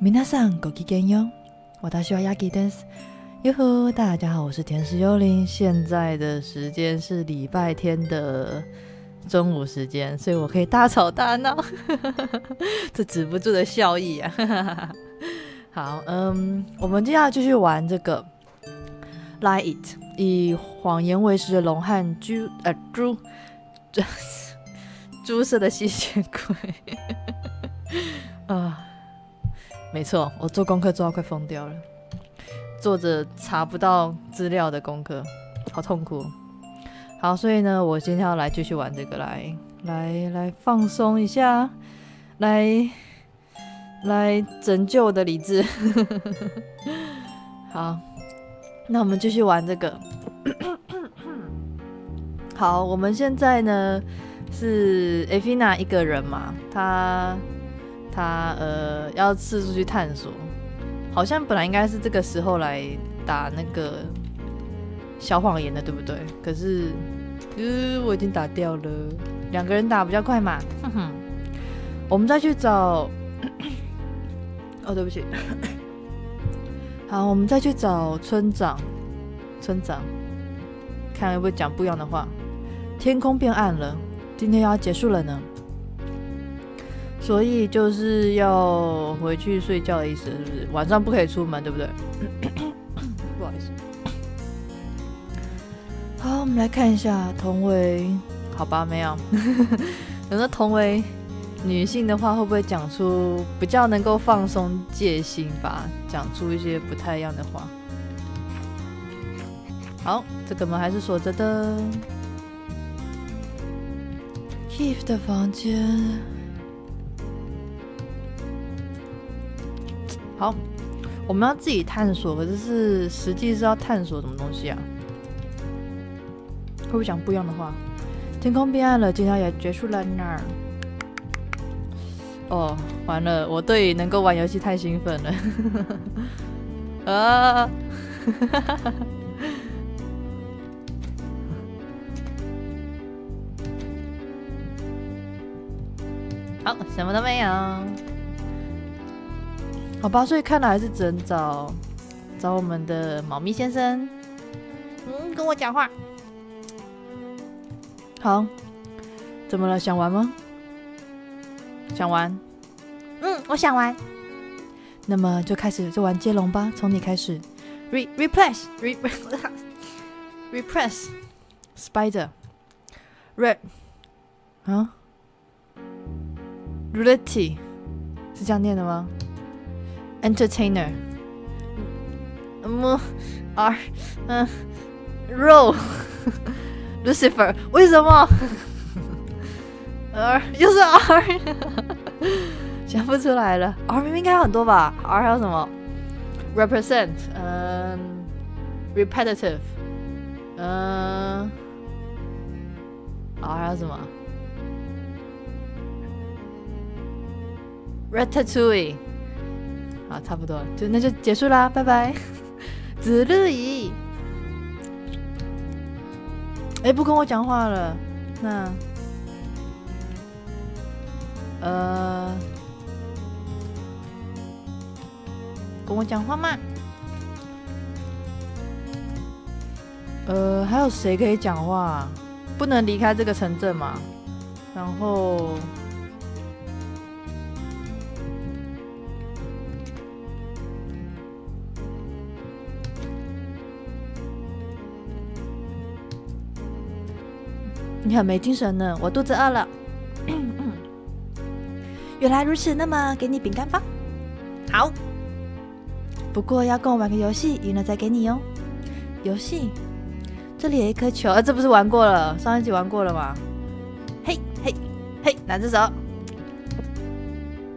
皆さんごきげんよう。私はヤギです。哟呵，大家好，我是天使幽灵。现在的时间是礼拜天的中午时间，所以我可以大吵大闹，这止不住的笑意啊！好，嗯，我们接下来继续玩这个 Lie It，以谎言为食的龙和猪呃猪猪猪色的吸血鬼啊。 没错，我做功课做到快疯掉了，做着查不到资料的功课，好痛苦。好，所以呢，我今天要来继续玩这个，来来来放松一下，来来拯救我的理智。好，那我们继续玩这个。好，我们现在呢是 a f i n a 一个人嘛，她。他呃要四处去探索，好像本来应该是这个时候来打那个小谎言的，对不对？可是呃我已经打掉了，两个人打比较快嘛。哼哼，我们再去找。哦，对不起。好，我们再去找村长。村长，看会不会讲不一样的话。天空变暗了，今天要结束了呢。所以就是要回去睡觉的意思，是不是？晚上不可以出门，对不对？不好意思。好，我们来看一下同为，好吧，没有。有的同为女性的话，会不会讲出比较能够放松戒心吧？讲出一些不太一样的话。好，这个门还是锁着的。Keep 的房间。好，我们要自己探索，可是是实际是要探索什么东西啊？会不会讲不一样的话？天空变暗了，今天也结束了那儿。哦，完了，我对能够玩游戏太兴奋了。啊！好，什么都没有。好吧，所以看来还是只能找找我们的猫咪先生。嗯，跟我讲话。好，怎么了？想玩吗？想玩？嗯，我想玩。那么就开始就玩接龙吧，从你开始。Re repress re repress spider red 啊，reality 是这样念的吗 ？entertainer，嗯，R，嗯，Row，Lucifer，为什么？R 又是 R，想不出来了。R 明明应该很多吧？R 还有什么？Represent，嗯，repetitive，嗯，R 还有什么？Ratatouille。 好，差不多，就那就结束啦，拜拜。子日仪，哎，不跟我讲话了，那，呃，跟我讲话吗？呃，还有谁可以讲话？不能离开这个城镇嘛？然后。你很没精神呢，我肚子饿了。原来如此，那么给你饼干吧。好，不过要跟我玩个游戏，赢了再给你哟。游戏，这里有一颗球，啊，这不是玩过了？上一集玩过了吗？嘿，嘿，嘿，哪只手？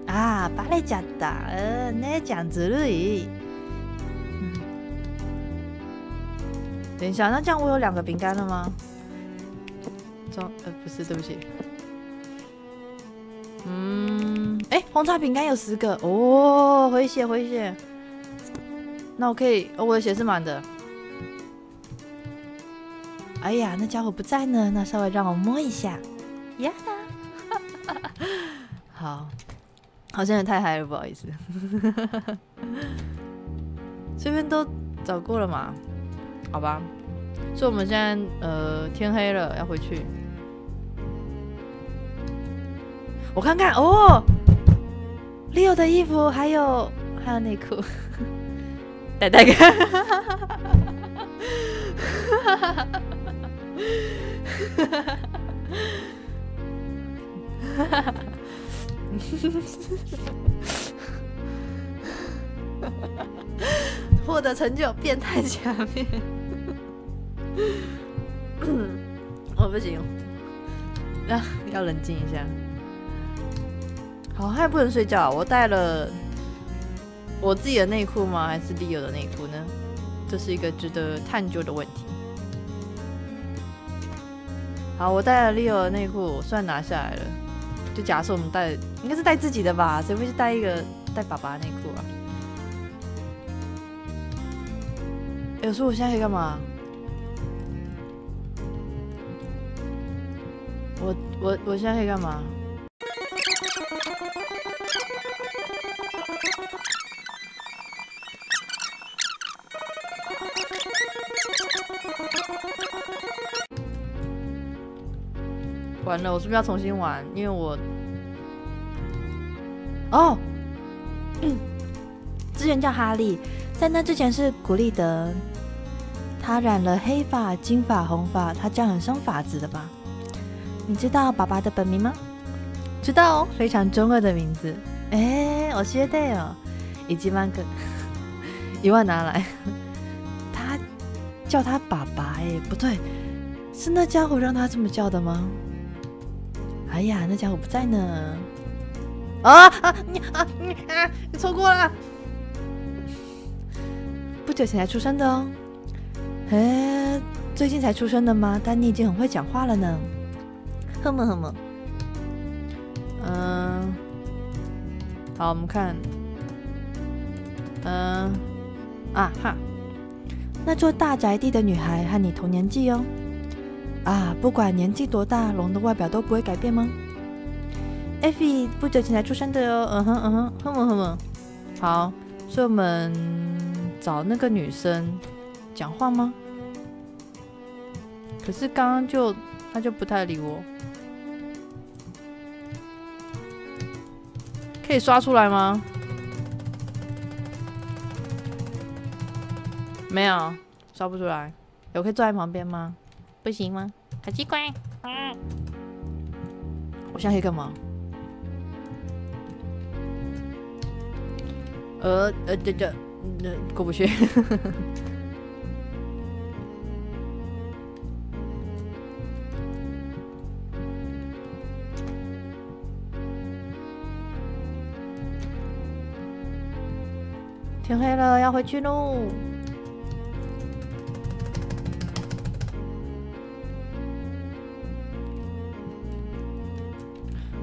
啊，芭蕾夹的，呃，那讲子路仪。等一下，那这样我有两个饼干了吗？装呃不是，对不起。嗯，哎，红茶饼干有十个哦，回血回血。那我可以，我的血是满的。哎呀，那家伙不在呢，那稍微让我摸一下。呀，好。好像也太嗨了，不好意思。这边都找过了嘛？好吧，所以我们现在呃天黑了，要回去。我看看哦，Leo 的衣服还有还有内裤，带带看。获得成就，变态假面。我 不行，要要冷静一下。好，还不能睡觉。我带了我自己的内裤吗？还是 Leo 的内裤呢？这是一个值得探究的问题。好，我带了 Leo 的内裤，我算拿下来了。就假设我们带，应该是带自己的吧？谁会去带一个带爸爸的内裤啊？有说我现在可以干嘛？我我我现在可以干嘛？完了，我是不是要重新玩？因为我哦，之前叫哈利，在那之前是古丽德。他染了黑发、金发、红发，他这样很伤法子的吧？你知道爸爸的本名吗？知道哦，非常中二的名字。哎，我学对哦，以及万个 一万拿来。他叫他爸爸，哎，不对，是那家伙让他这么叫的吗？哎呀，那家伙不在呢。啊啊你啊你啊！你错过了，不久前才出生的哦。哎，最近才出生的吗？但你已经很会讲话了呢。哼么哼么。嗯，好，我们看。嗯，啊哈，那座大宅地的女孩和你同年纪哦。啊，不管年纪多大，龙的外表都不会改变吗？艾菲不久前才出生的哦。嗯哼嗯哼，哼么哼么。好，所以我们找那个女生讲话吗？可是刚刚就他就不太理我，可以刷出来吗？没有，刷不出来。有可以坐在旁边吗？不行吗？好奇怪。嗯，我现在可以干嘛？呃呃，这这，那过不去。天黑了，要回去喽。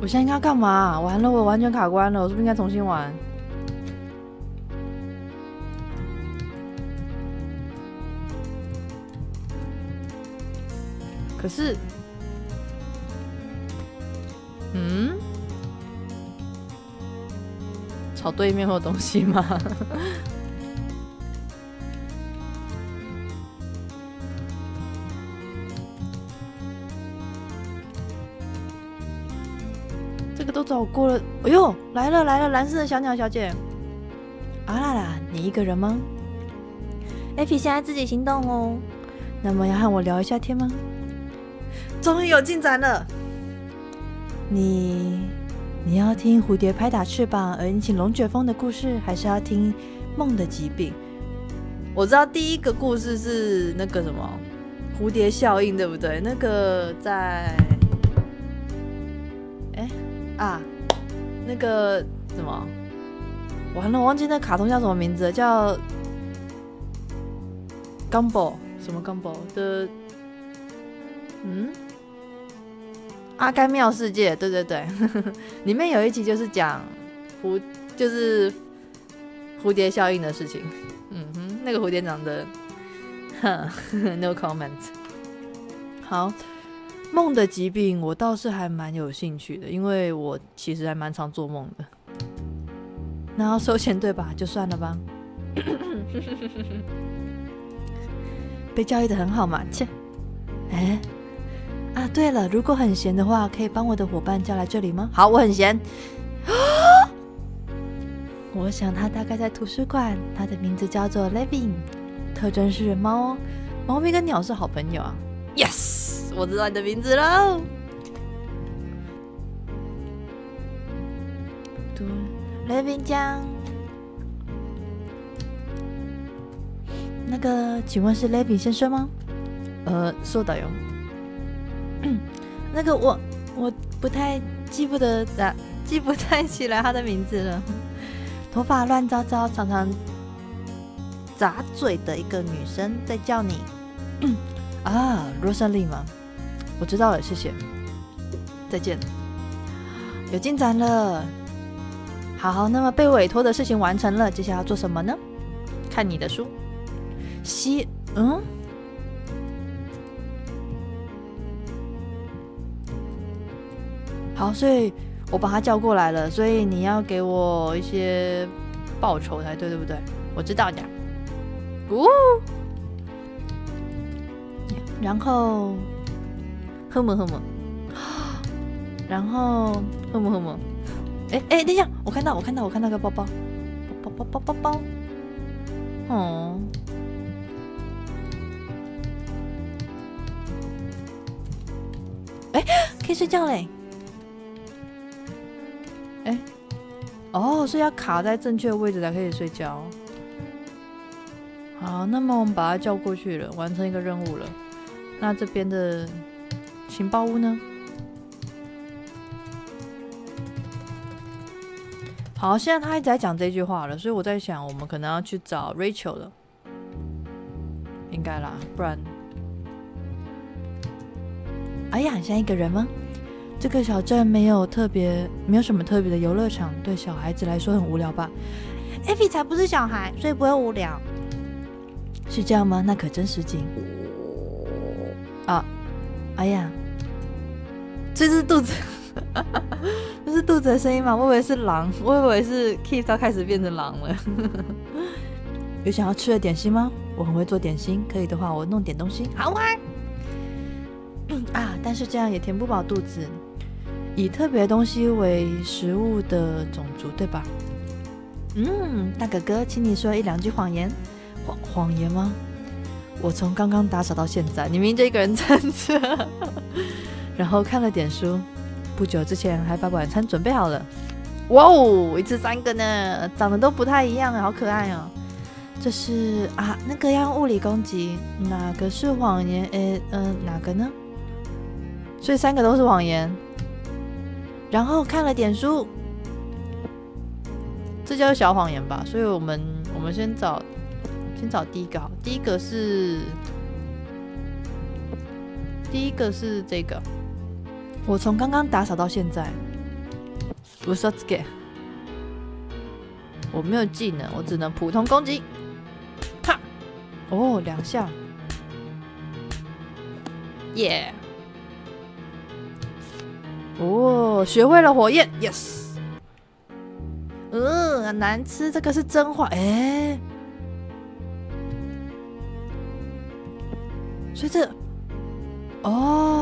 我现在应该干嘛？完了，我完全卡关了，我是不是应该重新玩？可是，嗯？朝对面有东西吗？这个都找过了。哎呦，来了来了，蓝色的小鸟小姐。啊啦啦，你一个人吗？艾比现在自己行动哦。那么要和我聊一下天吗？终于有进展了。你。你要听蝴蝶拍打翅膀而引起龙卷风的故事，还是要听梦的疾病？我知道第一个故事是那个什么蝴蝶效应，对不对？那个在……个什么？完了，忘记那卡通叫什么名字了，叫 Gumball 什么 Gumball 的？嗯？阿甘妙世界，对对对，里面有一集就是讲蝴，就是蝴蝶效应的事情。嗯哼，那个蝴蝶长得，no comment。好，梦的疾病我倒是还蛮有兴趣的，因为我其实还蛮常做梦的。然后收钱对吧？就算了吧。被教育的很好嘛，切。哎，啊，对了，如果很闲的话，可以帮我的伙伴叫来这里吗？好，我很闲。我想他大概在图书馆，他的名字叫做 Levin，特征是猫，猫咪跟鸟是好朋友啊。我知道你的名字喽。Levin 江，那个，请问是 Levin 先生吗？呃，说的哟。那个，我我不太记不得啊，记不太起来他的名字了。头发乱糟糟，常常咂嘴的一个女生在叫你 啊，Rosalie 吗？我知道了，谢谢。再见。有进展了。好，那么被委托的事情完成了，接下来要做什么呢？看你的书。西，嗯。好，所以。我把他叫过来了，所以你要给我一些报酬才对，对不对？我知道的。呜，然后，呵么呵么，然后呵么呵么，哎哎，等一下，我看到，我看到，我看到个包包，包包包包包包，哦，哎，可以睡觉嘞。哎，哦，所以要卡在正确的位置才可以睡觉。好，那么我们把它叫过去了，完成一个任务了。那这边的情报屋呢？好，现在他一直在讲这句话了，所以我在想，我们可能要去找 Rachel 了，应该啦，不然……哎呀，像一个人吗？这个小镇没有特别，没有什么特别的游乐场，对小孩子来说很无聊吧？艾比才不是小孩，所以不会无聊，是这样吗？那可真是劲啊！哎呀，这是肚子，这是肚子的声音吗？我以为是狼，我以为是 Keith 他开始变成狼了。有想要吃的点心吗？我很会做点心，可以的话我弄点东西，好啊。啊，但是这样也填不饱肚子。以特别东西为食物的种族，对吧？嗯，大哥哥，请你说一两句谎言。谎谎言吗？我从刚刚打扫到现在，你明着一个人站着，然后看了点书。不久之前还把晚餐准备好了。哇哦，一次三个呢，长得都不太一样，好可爱哦。这是啊，那个要物理攻击，哪个是谎言？诶，嗯，哪个呢？所以三个都是谎言。然后看了点书，这叫小谎言吧？所以我们我们先找先找第一个，第一个是第一个是这个。我从刚刚打扫到现在，不是这个，我没有技能，我只能普通攻击。哈，哦，两下，耶。哦，学会了火焰，yes。嗯，难吃，这个是真话，哎。所以这，哦，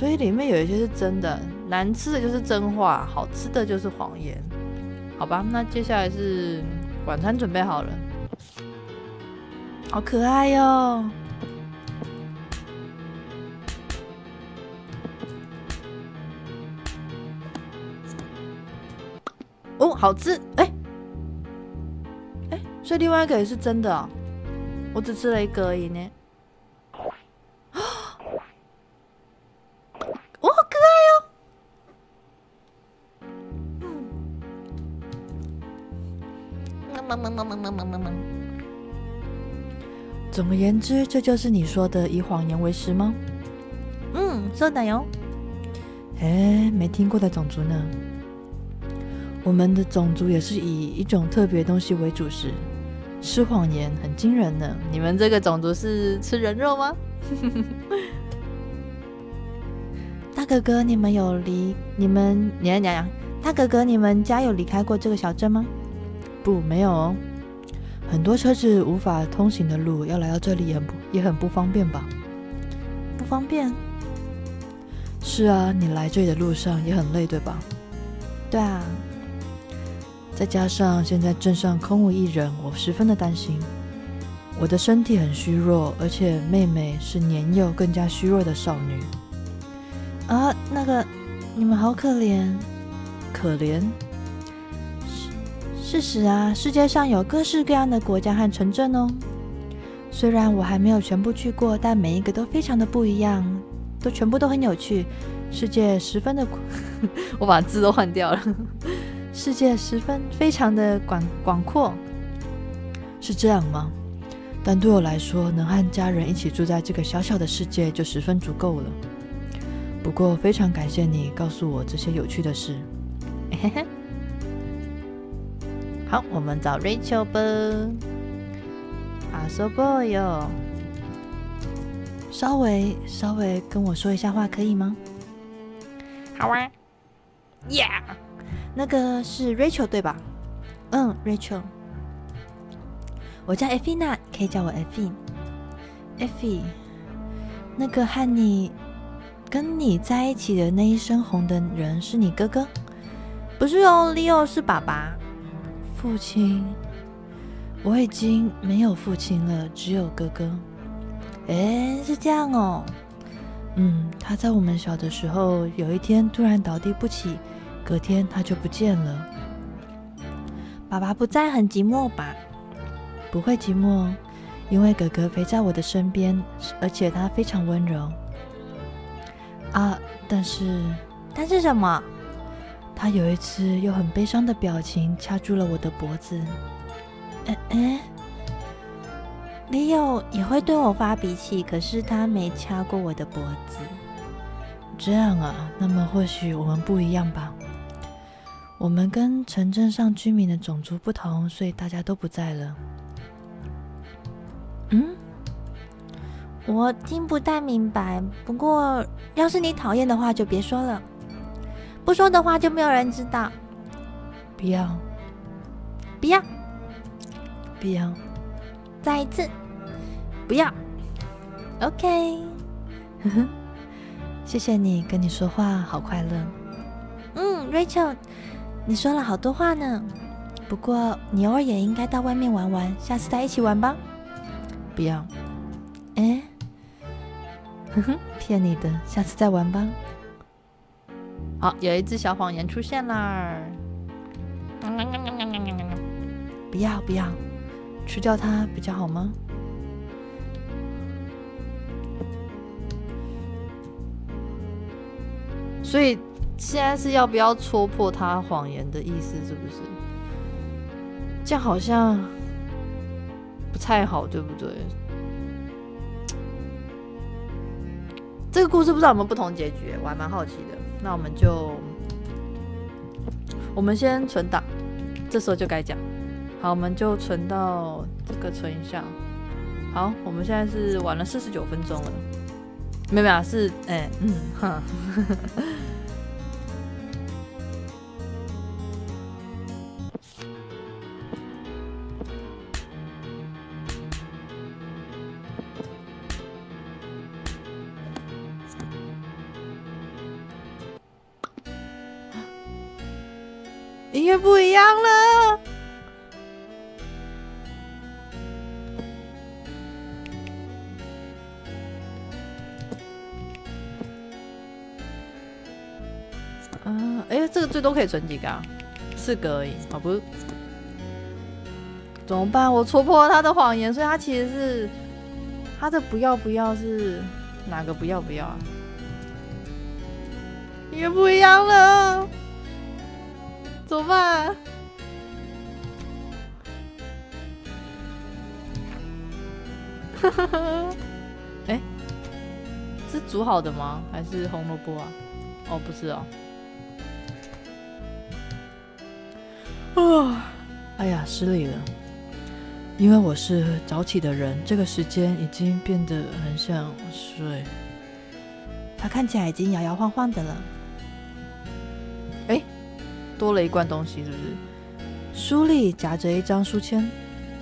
所以里面有一些是真的，难吃的就是真话，好吃的就是谎言，好吧？那接下来是晚餐准备好了，好可爱哟。哦，好吃！哎，哎，所以另外一个也是真的，我只吃了一个而已呢。总而言之，这就是你说的以谎言为食吗？嗯，说的哟。哎，没听过的种族呢？我们的种族也是以一种特别东西为主食，吃谎言很惊人呢。你们这个种族是吃人肉吗？大哥哥，你们有离你们娘娘娘？大哥哥，你们家有离开过这个小镇吗？不，没有哦。很多车子无法通行的路，要来到这里也不也很不方便吧？不方便。是啊，你来这里的路上也很累，对吧？对啊。再加上现在镇上空无一人，我十分的担心。我的身体很虚弱，而且妹妹是年幼更加虚弱的少女。啊，那个，你们好可怜，可怜。事实啊，世界上有各式各样的国家和城镇哦。虽然我还没有全部去过，但每一个都非常的不一样，都全部都很有趣。世界十分的，我把字都换掉了。世界十分非常的广广阔，是这样吗？但对我来说，能和家人一起住在这个小小的世界就十分足够了。不过，非常感谢你告诉我这些有趣的事。好，我们找 Rachel 吧。阿 So Boy 哟，稍微稍微跟我说一下话可以吗？好啊，Yeah。那个是 Rachel 对吧？嗯，Rachel。我叫 Effina，可以叫我 Effie。Effie，那个和你跟你在一起的那一身红的人是你哥哥？不是哦，Leo 是爸爸。父亲，我已经没有父亲了，只有哥哥。哎，是这样哦。嗯，他在我们小的时候，有一天突然倒地不起。隔天他就不见了。爸爸不在，很寂寞吧？不会寂寞，因为哥哥陪在我的身边，而且他非常温柔。啊，但是，但是什么？他有一次用很悲伤的表情掐住了我的脖子。哎哎，李友也会对我发脾气，可是他没掐过我的脖子。这样啊，那么或许我们不一样吧？我们跟城镇上居民的种族不同，所以大家都不在了。嗯，我听不太明白。不过，要是你讨厌的话，就别说了。不说的话，就没有人知道。不要，不要，不要，再一次，不要。OK，谢谢你，跟你说话好快乐。嗯，Rachel。你说了好多话呢，不过你偶尔也应该到外面玩玩，下次再一起玩吧。不要，哎，哼哼，骗你的，下次再玩吧。好，有一只小谎言出现啦！不要不要，吃掉它比较好吗？所以。现在是要不要戳破他谎言的意思？是不是？这样好像不太好，对不对？这个故事不知道有没有不同结局，我还蛮好奇的。那我们就，我们先存档，这时候就该讲。好，我们就存到这个存一下。好，我们现在是玩了四十九分钟了。没有啊，是哎嗯哈。哎，这个最多可以存几个啊？四个而已，啊不是？怎么办？我戳破了他的谎言，所以他其实是他的不要不要是哪个不要不要啊？也不一样了。怎么办？哈哈哈！哎，是煮好的吗？还是红萝卜啊？哦，不是哦。啊！哎呀，失礼了。因为我是早起的人，这个时间已经变得很想睡。他看起来已经摇摇晃晃的了。哎，多了一罐东西，是不是？书里夹着一张书签，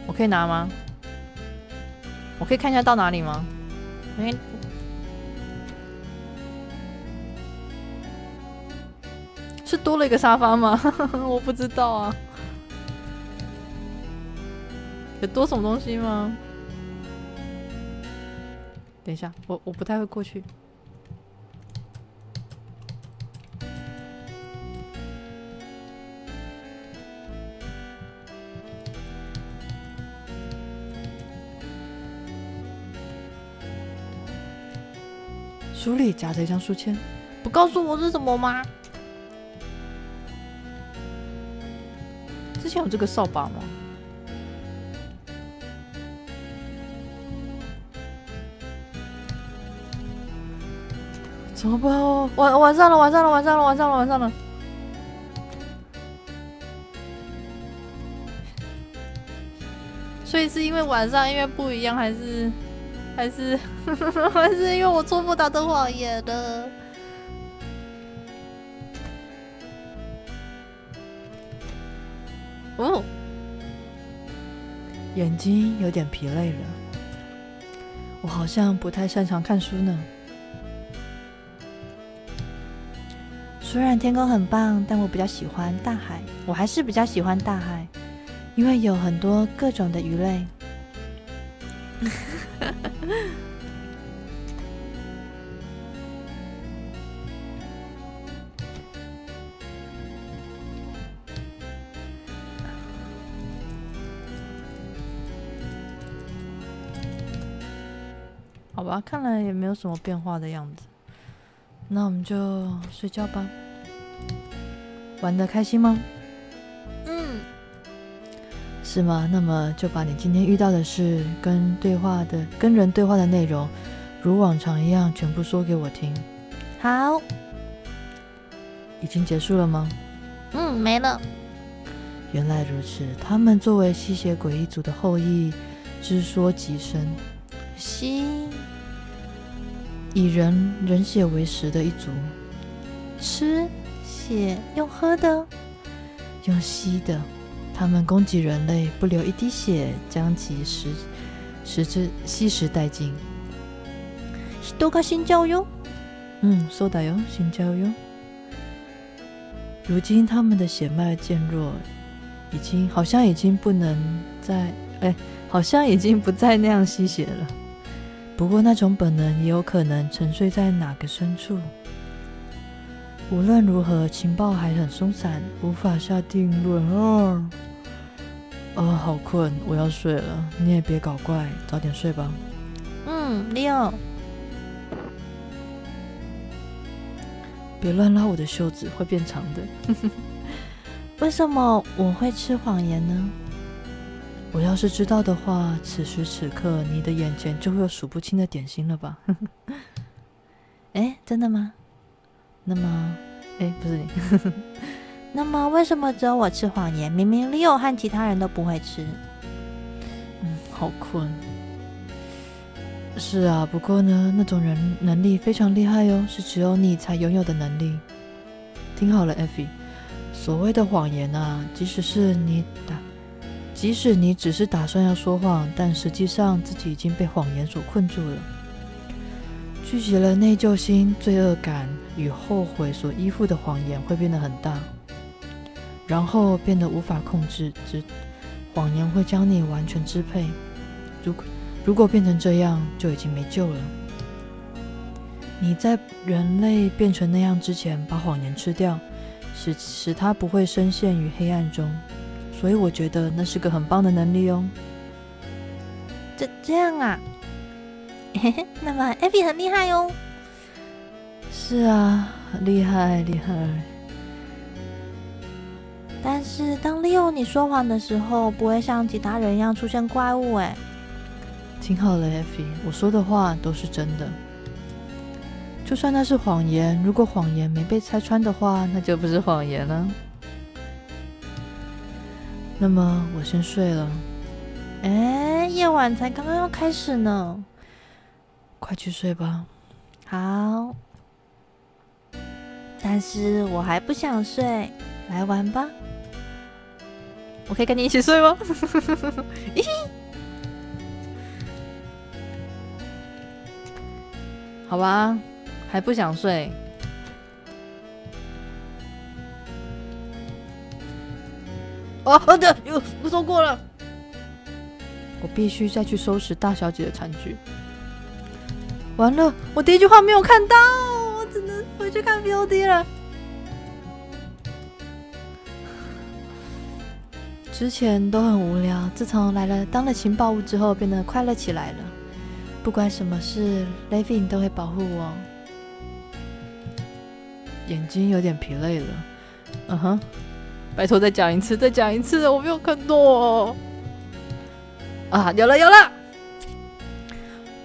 我可以拿吗？我可以看一下到哪里吗？哎，是多了一个沙发吗？我不知道啊。有多什么东西吗？等一下，我我不太会过去。书里夹着一张书签，不告诉我是什么吗？之前有这个扫把吗？怎么办哦？晚晚上了，晚上了，晚上了，晚上了，晚上了。所以是因为晚上，因为不一样，还是还是 还是因为我做不到的谎言的？哦，眼睛有点疲累了，我好像不太擅长看书呢。虽然天空很棒，但我比较喜欢大海。我还是比较喜欢大海，因为有很多各种的鱼类。好吧，看来也没有什么变化的样子。那我们就睡觉吧。玩的开心吗？嗯，是吗？那么就把你今天遇到的事、跟对话的、跟人对话的内容，如往常一样全部说给我听。好。已经结束了吗？嗯，没了。原来如此。他们作为吸血鬼一族的后裔，之说极深。吸。以人人血为食的一族，吃血用喝的，用吸的。他们攻击人类，不留一滴血，将其食食之吸食殆尽。多个新教哟，嗯，说的哟，新教哟。如今他们的血脉渐弱，已经好像已经不能再哎，好像已经不再那样吸血了。不过，那种本能也有可能沉睡在哪个深处。无论如何，情报还很松散，无法下定论。啊，啊，好困，我要睡了。你也别搞怪，早点睡吧。嗯，，Leo，。别乱拉我的袖子，会变长的。为什么我会吃谎言呢？我要是知道的话，此时此刻你的眼前就会有数不清的点心了吧？哎，真的吗？那么，哎，不是你。那么为什么只有我吃谎言？明明 Leo 和其他人都不会吃。嗯，好困。是啊，不过呢，那种人能力非常厉害哟，是只有你才拥有的能力。听好了，Effie，所谓的谎言啊，即使是你打。即使你只是打算要说谎，但实际上自己已经被谎言所困住了。聚集了内疚心、罪恶感与后悔所依附的谎言会变得很大，然后变得无法控制。之谎言会将你完全支配。如果如果变成这样，就已经没救了。你在人类变成那样之前，把谎言吃掉，使使它不会深陷于黑暗中。所以我觉得那是个很棒的能力哦。这这样啊，嘿嘿，那么艾比很厉害哦。是啊，厉害厉害。但是当利用你说谎的时候，不会像其他人一样出现怪物哎。听好了，艾比，我说的话都是真的。就算那是谎言，如果谎言没被拆穿的话，那就不是谎言了。那么我先睡了。哎，夜晚才刚刚要开始呢，快去睡吧。好。但是我还不想睡，来玩吧。我可以跟你一起睡吗？咦，好吧，还不想睡。哦哦对，又不说过了。我必须再去收拾大小姐的餐具。完了，我第一句话没有看到，我只能回去看 VOD 了。之前都很无聊，自从来了当了情报物之后，变得快乐起来了。不管什么事，Levin 都会保护我。眼睛有点疲累了。嗯哼，拜托再讲一次，再讲一次，我没有看到。啊，有了有了！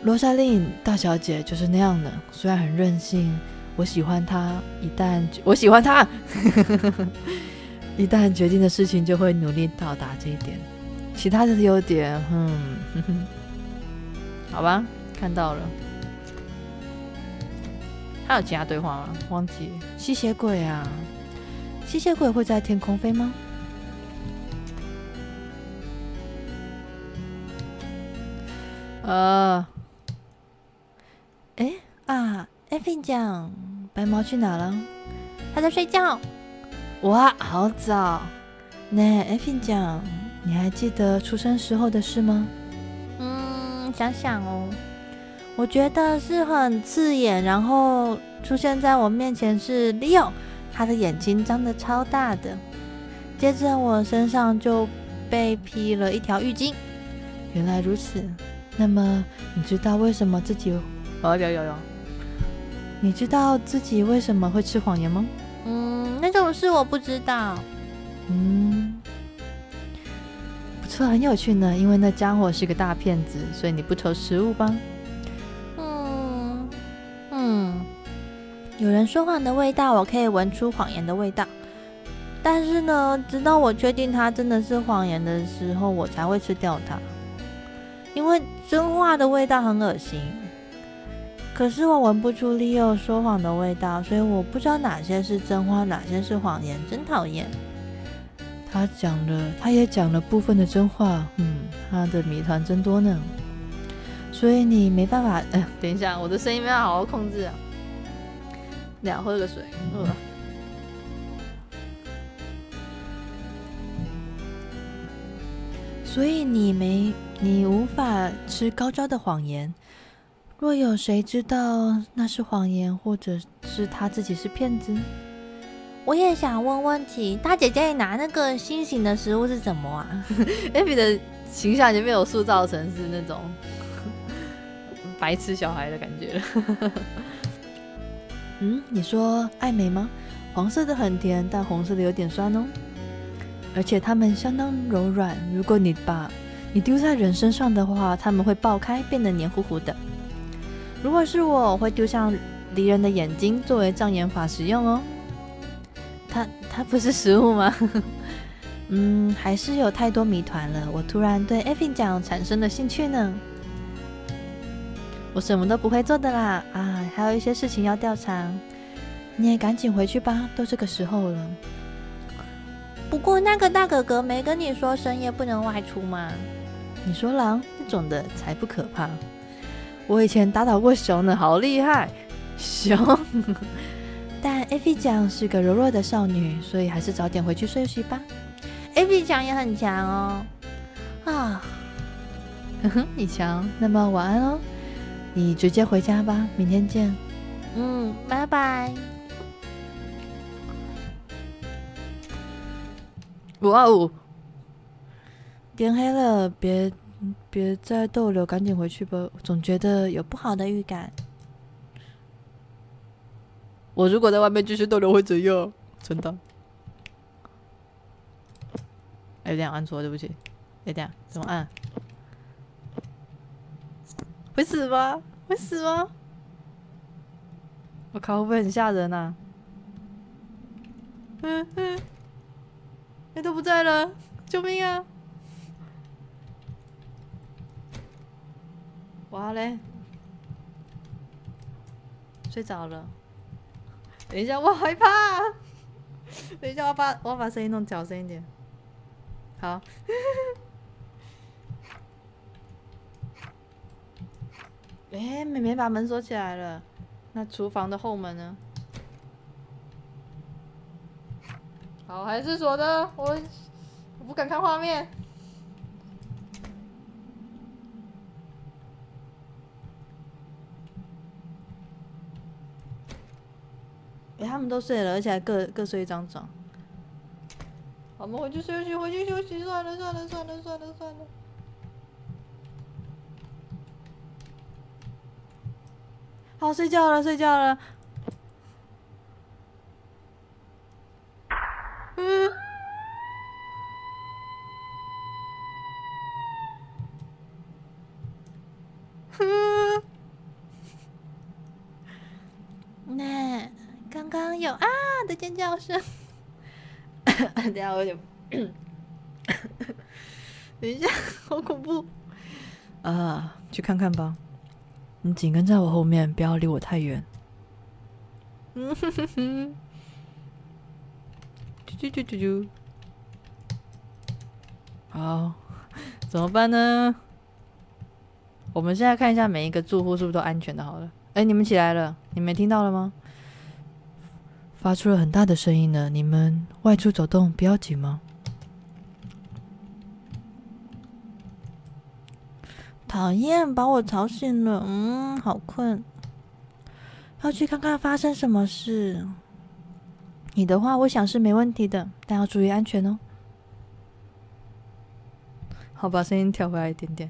罗莎琳大小姐就是那样的，虽然很任性，我喜欢她。一旦 我喜欢她。一旦决定的事情，就会努力到达这一点。其他的优点，嗯，好吧，看到了。还有其他对话吗？忘记。吸血鬼啊，吸血鬼会在天空飞吗？呃，哎啊，艾菲讲，白毛去哪了？他在睡觉。哇，好早！那艾菲讲，你还记得出生时候的事吗？嗯，想想哦，我觉得是很刺眼，然后出现在我面前是 Leo，他的眼睛张得超大的，接着我身上就被披了一条浴巾。原来如此，那么你知道为什么自己？哦，有有有，你知道自己为什么会吃谎言吗？嗯，那种事我不知道。嗯，不错，很有趣呢。因为那家伙是个大骗子，所以你不愁食物吧？有人说谎的味道，我可以闻出谎言的味道。但是呢，直到我确定它真的是谎言的时候，我才会吃掉它。因为真话的味道很恶心。可是我闻不出 Leo 说谎的味道，所以我不知道哪些是真话，哪些是谎言，真讨厌。他讲了，他也讲了部分的真话，嗯，他的谜团真多呢。所以你没办法，哎，等一下，我的声音没有好好控制。两喝个水，饿。所以你没，你无法吃高招的谎言。若有谁知道那是谎言，或者是他自己是骗子，我也想问问题。大姐姐，你拿那个新型的食物是什么啊？艾比的形象已经被我塑造成是那种 白痴小孩的感觉了。嗯，你说爱美吗？黄色的很甜，但红色的有点酸哦。而且它们相当柔软，如果你把你丢在人身上的话，它们会爆开，变得黏糊糊的。如果是我，我会丢向敌人的眼睛作为障眼法使用哦。它它不是食物吗？嗯，还是有太多谜团了。我突然对艾菲奖产生了兴趣呢。我什么都不会做的啦啊，还有一些事情要调查。你也赶紧回去吧，都这个时候了。不过那个大哥哥没跟你说深夜不能外出吗？你说狼那种的才不可怕。我以前打倒过熊呢，好厉害！熊，但 A V 酱是个柔弱的少女，所以还是早点回去休息吧。A V 酱也很强哦。啊，呵呵，你强，那么晚安哦。你直接回家吧，明天见。嗯，拜拜。哇哦，天黑了，别。别再逗留，赶紧回去吧。总觉得有不好的预感。我如果在外面继续逗留会怎样？真的？哎，这样按错，对不起。哎，这样怎么按？会死吗？会死吗？我靠，会不会很吓人呐？嗯嗯，哎，都不在了，救命啊！哇嘞，睡着了，等一下，我害怕。等一下，我把我把声音弄小声一点。好。哎，妹妹把门锁起来了。那厨房的后门呢？好，还是锁的。我我不敢看画面。哎，他们都睡了，而且还各各睡一张床。我们回去休息，回去休息。算了，算了，算了，算了，算了。好，睡觉了，睡觉了。嗯。哼。那刚刚有啊的尖叫声。等下，我有点。等一下，好恐怖。啊，去看看吧。你紧跟在我后面，不要离我太远。嗯哼哼哼，啾啾啾啾啾。好，怎么办呢？我们现在看一下每一个住户是不是都安全的。好了，哎，你们起来了，你们听到了吗？发出了很大的声音呢。你们外出走动不要紧吗？讨厌，把我吵醒了。嗯，好困，要去看看发生什么事。你的话，我想是没问题的，但要注意安全哦。好，把声音调回来一点点。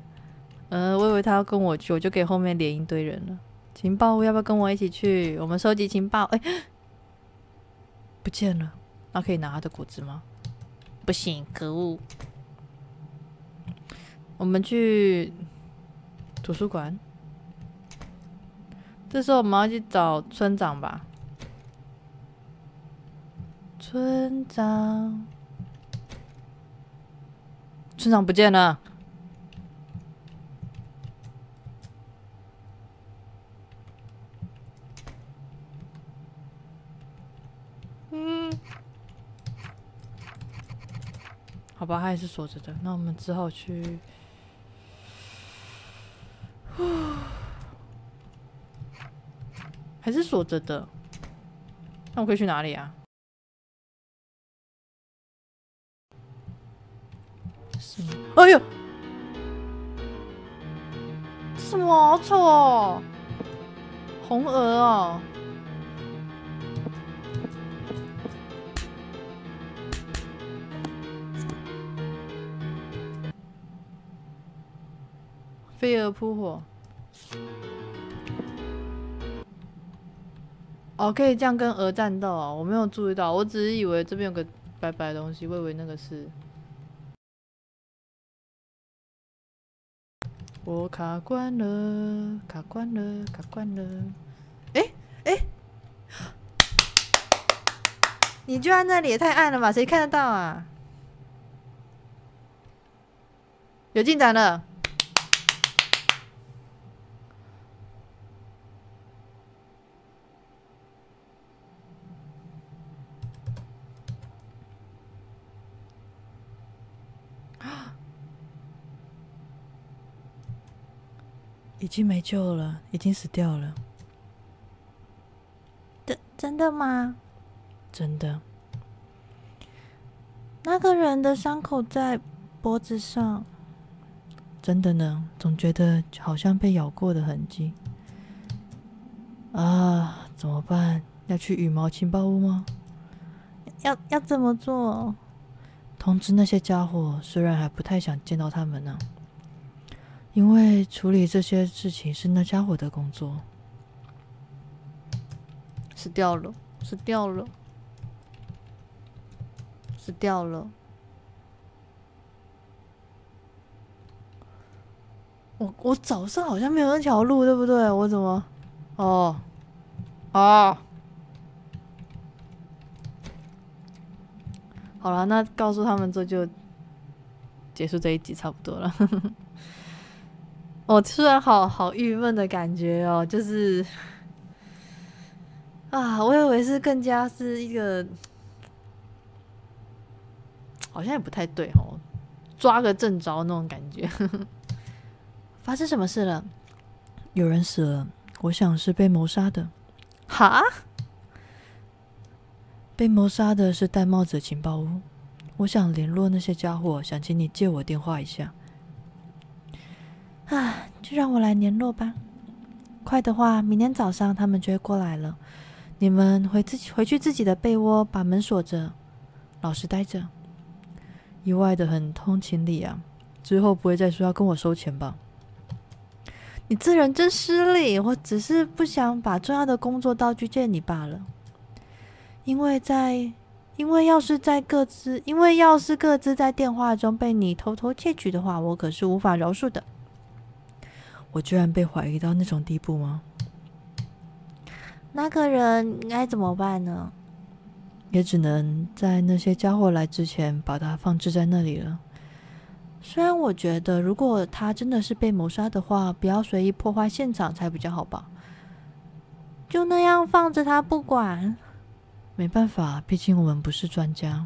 呃，我以为他要跟我去，我就给后面连一堆人了。情报，要不要跟我一起去？我们收集情报。哎，不见了。那可以拿他的果子吗？不行，可恶。我们去。图书馆，这时候我们要去找村长吧。村长，村长不见了。嗯，好吧，还是锁着的。那我们只好去。还是锁着的，那我可以去哪里啊？什么？哎呦，什么？好丑哦！红鹅哦！飞蛾扑火。哦，可以这样跟鹅战斗啊！我没有注意到，我只是以为这边有个白白的东西，我以为那个是。我卡关了，卡关了，卡关了！哎哎，你就在那里，也太暗了吧？谁看得到啊？有进展了。已经没救了，已经死掉了。真真的吗？真的。那个人的伤口在脖子上。真的呢，总觉得好像被咬过的痕迹。啊，怎么办？要去羽毛情报屋吗？要要怎么做？通知那些家伙，虽然还不太想见到他们呢。因为处理这些事情是那家伙的工作，死掉了，死掉了，死掉了。我我早上好像没有那条路，对不对？我怎么？哦，哦，好了，那告诉他们这就结束这一集，差不多了。我突然好好郁闷的感觉哦，就是啊，我以为是更加是一个，好像也不太对哦，抓个正着那种感觉。发生什么事了？有人死了，我想是被谋杀的。哈？被谋杀的是戴帽子的情报屋。我想联络那些家伙，想请你借我电话一下。啊，就让我来联络吧。快的话，明天早上他们就会过来了。你们回自己回去自己的被窝，把门锁着，老实待着。意外的很通情理啊！之后不会再说要跟我收钱吧？你这人真失礼！我只是不想把重要的工作道具借你罢了。因为在，因为要是在各自，因为要是各自在电话中被你偷偷窃取的话，我可是无法饶恕的。我居然被怀疑到那种地步吗？那个人该怎么办呢？也只能在那些家伙来之前把他放置在那里了。虽然我觉得，如果他真的是被谋杀的话，不要随意破坏现场才比较好吧。就那样放着他不管，没办法，毕竟我们不是专家。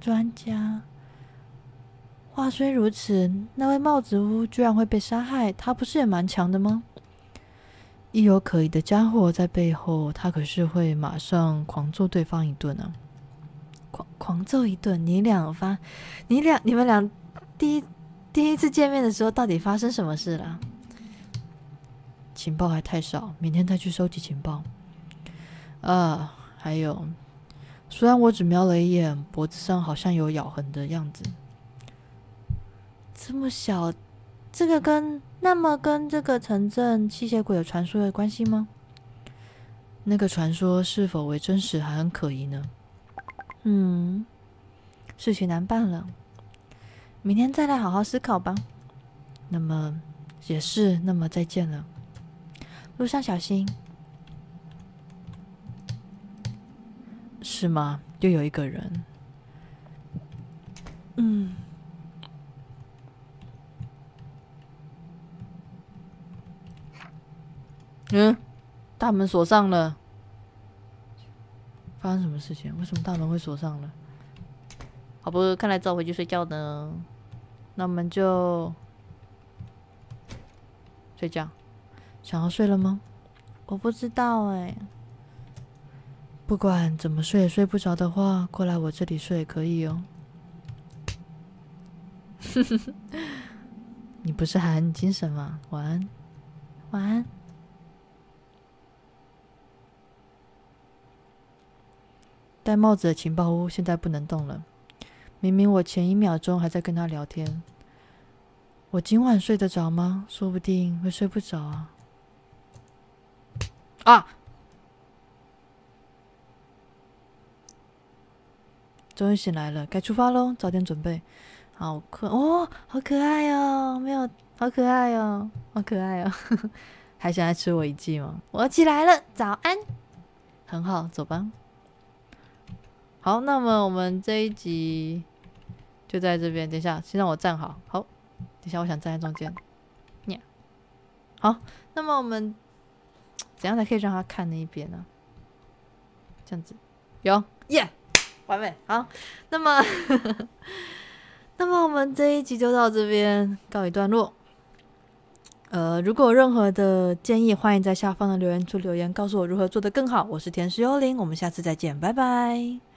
专家，话虽如此，那位帽子屋居然会被杀害，他不是也蛮强的吗？一有可疑的家伙在背后，他可是会马上狂揍对方一顿啊！狂狂揍一顿，你俩发，你俩你们俩。第一第一次见面的时候，到底发生什么事了？情报还太少，明天再去收集情报。啊，还有，虽然我只瞄了一眼，脖子上好像有咬痕的样子。这么小，这个跟那么跟这个城镇吸血鬼有传说有关系吗？那个传说是否为真实，还很可疑呢。嗯，事情难办了。明天再来好好思考吧。那么也是，那么再见了。路上小心。是吗？又有一个人。嗯。嗯，大门锁上了。发生什么事情？为什么大门会锁上了？好不，看来只好回去睡觉呢。那我们就睡觉。想要睡了吗？我不知道哎。不管怎么睡也睡不着的话，过来我这里睡也可以哦。你不是还很精神吗？晚安，晚安。戴帽子的情报屋现在不能动了。明明我前一秒钟还在跟他聊天，我今晚睡得着吗？说不定会睡不着啊！啊！终于醒来了，该出发喽！早点准备。好可哦，好可爱哦！没有，好可爱哦，好可爱哦！还想再吃我一记吗？我起来了，早安。很好，走吧。好，那么我们这一集。就在这边，等一下，先让我站好。好，等一下，我想站在中间。呀，好，那么我们怎样才可以让他看那一边呢？这样子，有耶，完美。好，那么，那么我们这一集就到这边告一段落。呃，如果有任何的建议，欢迎在下方的留言处留言，告诉我如何做得更好。我是甜食幽灵，我们下次再见，拜拜。